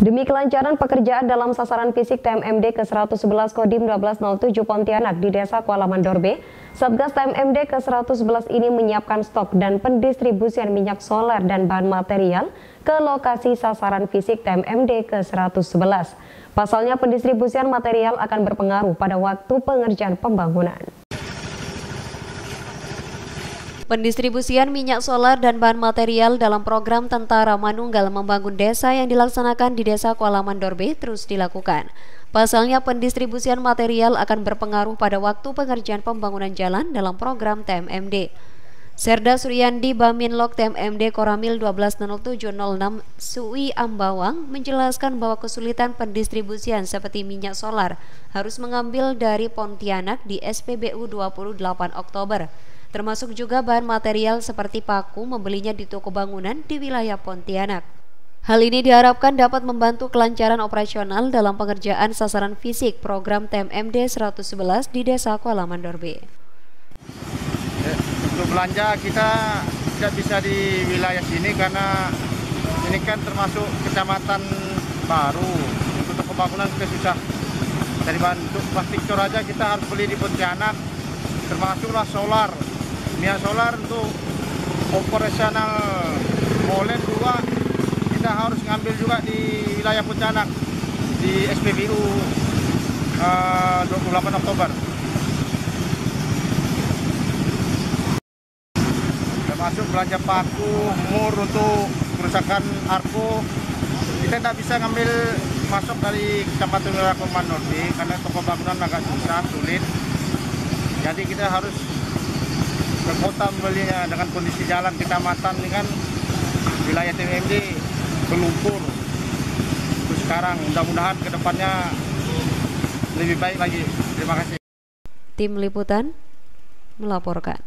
Demi kelancaran pekerjaan dalam sasaran fisik TMMD ke-111 Kodim 1207 Pontianak di Desa Kuala Mandorbe, Satgas TMMD ke-111 ini menyiapkan stok dan pendistribusian minyak solar dan bahan material ke lokasi sasaran fisik TMMD ke-111. Pasalnya pendistribusian material akan berpengaruh pada waktu pengerjaan pembangunan. Pendistribusian minyak solar dan bahan material dalam program Tentara Manunggal Membangun Desa yang dilaksanakan di Desa Kuala Mandorbe terus dilakukan. Pasalnya pendistribusian material akan berpengaruh pada waktu pengerjaan pembangunan jalan dalam program TMMD. Serda Suryandi Baminlok TMMD Koramil 120706 Sui Ambawang menjelaskan bahwa kesulitan pendistribusian seperti minyak solar harus mengambil dari Pontianak di SPBU 28 Oktober termasuk juga bahan material seperti paku membelinya di toko bangunan di wilayah Pontianak. Hal ini diharapkan dapat membantu kelancaran operasional dalam pengerjaan sasaran fisik program TMMD 111 di Desa Kuala Mandorbe. Ya, untuk belanja kita tidak bisa di wilayah sini karena ini kan termasuk kecamatan baru. Untuk toko bangunan kita susah cari bahan. Untuk plastik aja kita harus beli di Pontianak, termasuklah solar minyak solar untuk operasional molen juga. Kita harus ngambil juga di wilayah Pontianak di SPBU uh, 28 Oktober. Termasuk belanja paku, mur untuk kerusakan arko kita tidak bisa ngambil masuk dari kecamatan wilayah Komandordi karena toko bangunan agak susah, sulit. Jadi kita harus kota membelinya dengan kondisi jalan kecamatan ini kan wilayah TMD berlumpur. Terus sekarang mudah-mudahan ke depannya lebih baik lagi. Terima kasih. Tim liputan melaporkan